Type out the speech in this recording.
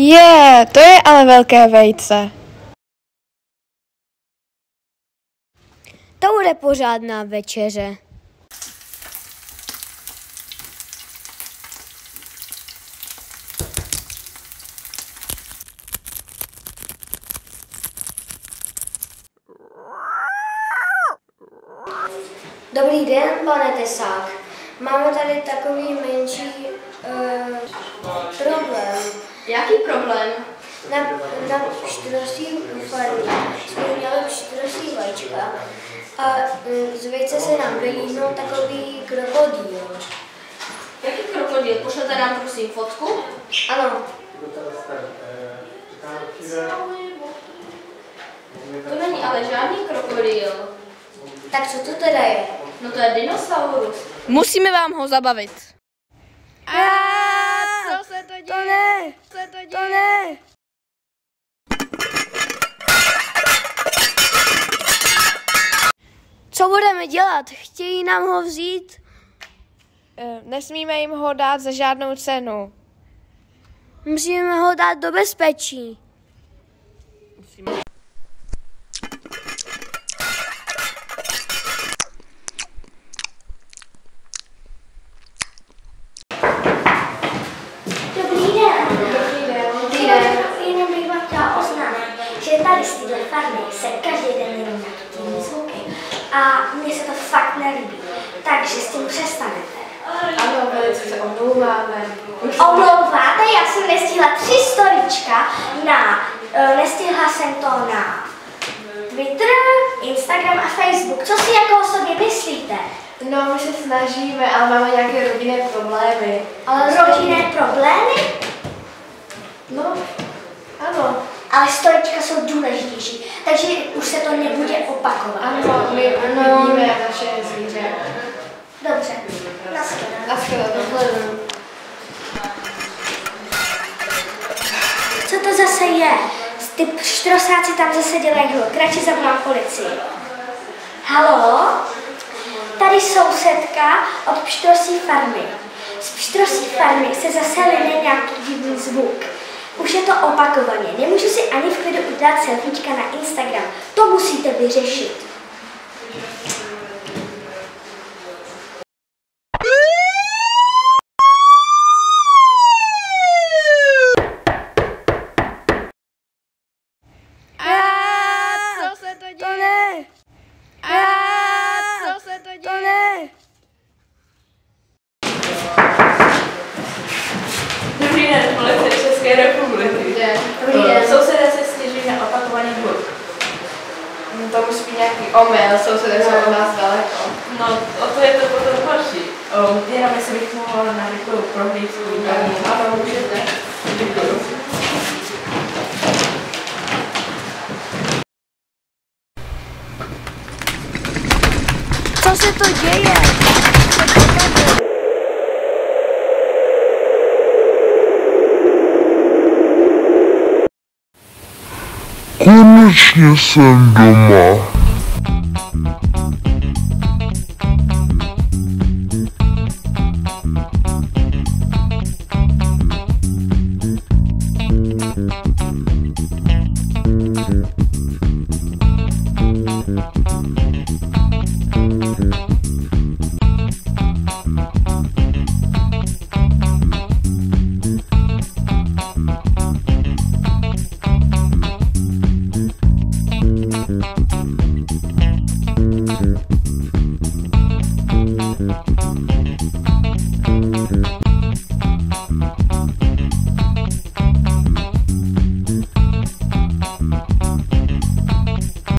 Je, to je ale velké vejce. To bude pořádná večeře. Dobrý den, pane Tesák. Máme tady takový menší uh, problém. Jaký problém? Na, na štrosí farmě jsme měli štrosí vajíčka a mm, z vejce se nám vylíhnul takový krokodýl. Jaký krokodýl? Pošlete nám prosím fotku? Ano, To není ale žádný krokodýl. tak co to teda je? No to je dinosaurus. Musíme vám ho zabavit. A Co se to děje? to ne, Co se to děje? to ne. Co budeme dělat? Chtějí nám ho vzít? Eh, Nesmíme jim ho dát za žádnou cenu. Musíme ho dát do bezpečí. Dobrý den. Dobrý den. Jenom bych vám chtěla oznámit, z téhle farmy se každý den jenom nějaký zvuky. A mně se to fakt nelíbí. Takže s tím přestanete. Ano, velice se omlouváme. Omlouváte, já jsem nestihla tři storička na, uh, nestihla jsem to na Twitter, Instagram a Facebook. Co si jako o sobě myslíte? No, my se snažíme, ale máme nějaké rodinné problémy. Ale rodinné problémy? No, ano. Ale storička jsou důležitější, takže už se to nebude opakovat. Ano, my ano. vidíme naše zvíře. Dobře. Naschledanou. Co to zase je? Ty štrosáci tam zase dělají hluk. Radši zavolám policii. Halo? Tady sousedka od pštrosí farmy. Z pštrosí farmy se zase line nějaký divný zvuk. Už je to opakovaně. Nemůžu si ani v klidu udělat selfiečka na Instagram. To musíte vyřešit. Co se to děje? To ne, Co se to to děje? ne. Dobrý den, policie České republiky. Dobrý den. Sousedé se stěžují na opakovaný hluk. No, to musí být nějaký omyl, sousedé jsou od nás daleko. No, o to je to potom horší. O, jenom jestli bych mohla na rychlou prohlídku. Ano, můžete. Děkuji. Co se to děje? Конечный сын дома. Bye.